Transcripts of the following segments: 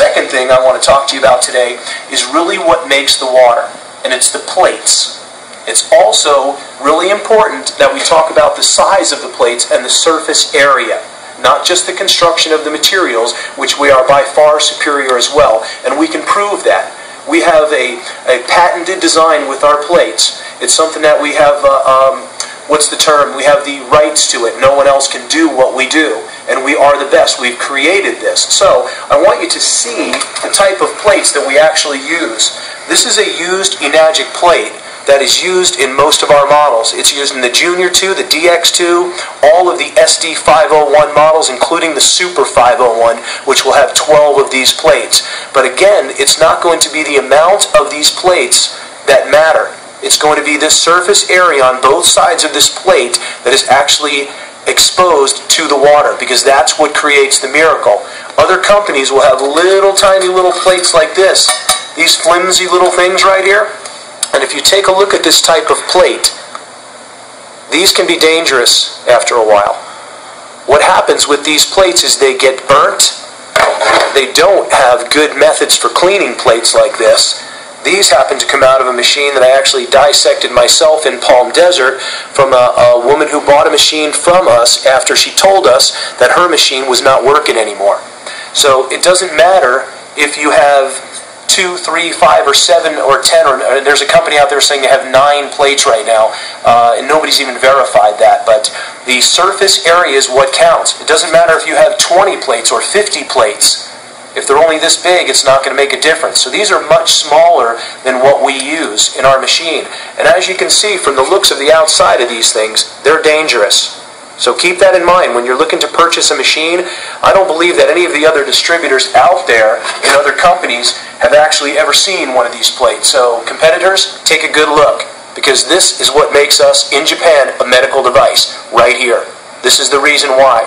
second thing I want to talk to you about today is really what makes the water, and it's the plates. It's also really important that we talk about the size of the plates and the surface area, not just the construction of the materials, which we are by far superior as well, and we can prove that. We have a, a patented design with our plates. It's something that we have, uh, um, what's the term? We have the rights to it. No one else can do what we do, and we are the best. We've created this. So I want you to see the type of plates that we actually use. This is a used Enagic plate that is used in most of our models. It's used in the Junior 2, the DX2, all of the SD 501 models, including the Super 501, which will have 12 of these plates. But again, it's not going to be the amount of these plates that matter. It's going to be this surface area on both sides of this plate that is actually exposed to the water because that's what creates the miracle. Other companies will have little tiny little plates like this. These flimsy little things right here, and if you take a look at this type of plate, these can be dangerous after a while. What happens with these plates is they get burnt. They don't have good methods for cleaning plates like this. These happen to come out of a machine that I actually dissected myself in Palm Desert from a, a, woman who bought a machine from us after she told us that her machine was not working anymore. So it doesn't matter if you have two, three, five, or seven, or ten, or, or there's a company out there saying they have nine plates right now, uh, and nobody's even verified that. But the surface area is what counts. It doesn't matter if you have 20 plates or 50 plates. If they're only this big, it's not going to make a difference. So these are much smaller than what we use in our machine. And as you can see from the looks of the outside of these things, they're dangerous. So keep that in mind when you're looking to purchase a machine. I don't believe that any of the other distributors out there in other companies have actually ever seen one of these plates. So competitors, take a good look because this is what makes us in Japan a medical device right here. This is the reason why.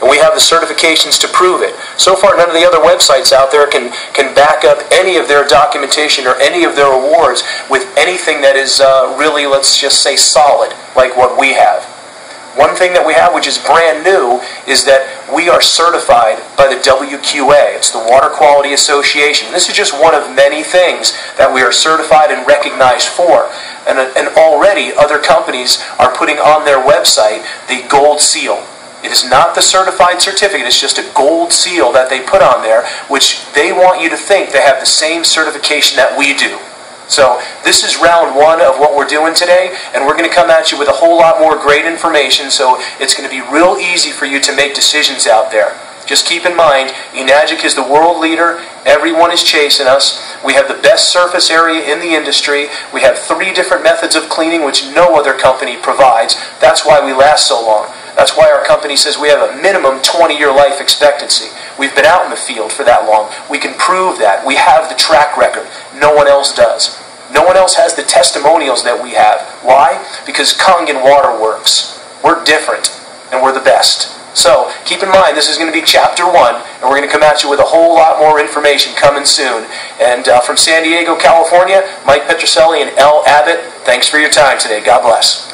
And we have the certifications to prove it. So far, none of the other websites out there can, can back up any of their documentation or any of their awards with anything that is uh, really, let's just say, solid, like what we have. One thing that we have, which is brand new, is that we are certified by the WQA. It's the Water Quality Association. This is just one of many things that we are certified and recognized for. And, and already other companies are putting on their website the gold seal. It is not the certified certificate, it's just a gold seal that they put on there, which they want you to think they have the same certification that we do. So this is round one of what we're doing today, and we're going to come at you with a whole lot more great information, so it's going to be real easy for you to make decisions out there. Just keep in mind, Enagic is the world leader. Everyone is chasing us. We have the best surface area in the industry. We have three different methods of cleaning which no other company provides. That's why we last so long. That's why our company says we have a minimum 20 year life expectancy. We've been out in the field for that long. We can prove that. We have the track record. No one else does. No one else has the testimonials that we have. Why? Because Kangen Water works. We're different, and we're the best. So keep in mind, this is going to be chapter one, and we're going to come at you with a whole lot more information coming soon. And uh, from San Diego, California, Mike Petroselli and L. Abbott, thanks for your time today. God bless.